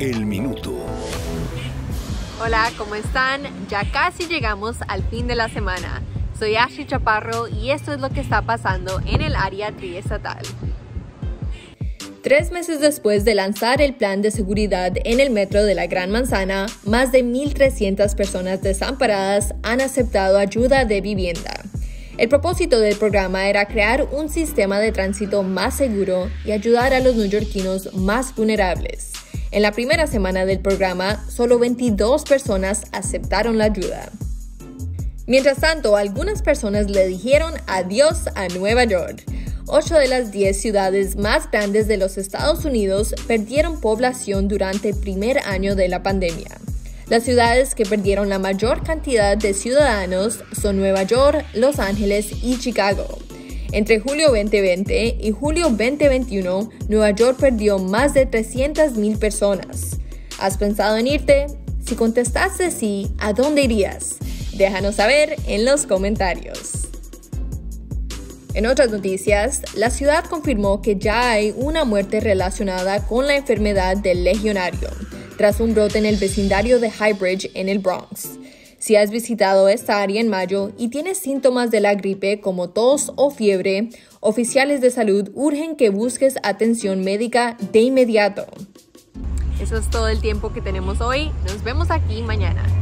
El minuto. Hola, ¿cómo están? Ya casi llegamos al fin de la semana. Soy Ashley Chaparro y esto es lo que está pasando en el área triestatal. Tres meses después de lanzar el plan de seguridad en el metro de la Gran Manzana, más de 1.300 personas desamparadas han aceptado ayuda de vivienda. El propósito del programa era crear un sistema de tránsito más seguro y ayudar a los neoyorquinos más vulnerables. En la primera semana del programa, solo 22 personas aceptaron la ayuda. Mientras tanto, algunas personas le dijeron adiós a Nueva York. Ocho de las diez ciudades más grandes de los Estados Unidos perdieron población durante el primer año de la pandemia. Las ciudades que perdieron la mayor cantidad de ciudadanos son Nueva York, Los Ángeles y Chicago. Entre julio 2020 y julio 2021, Nueva York perdió más de 300.000 personas. ¿Has pensado en irte? Si contestaste sí, ¿a dónde irías? Déjanos saber en los comentarios. En otras noticias, la ciudad confirmó que ya hay una muerte relacionada con la enfermedad del legionario, tras un brote en el vecindario de Highbridge en el Bronx. Si has visitado esta área en mayo y tienes síntomas de la gripe como tos o fiebre, oficiales de salud urgen que busques atención médica de inmediato. Eso es todo el tiempo que tenemos hoy. Nos vemos aquí mañana.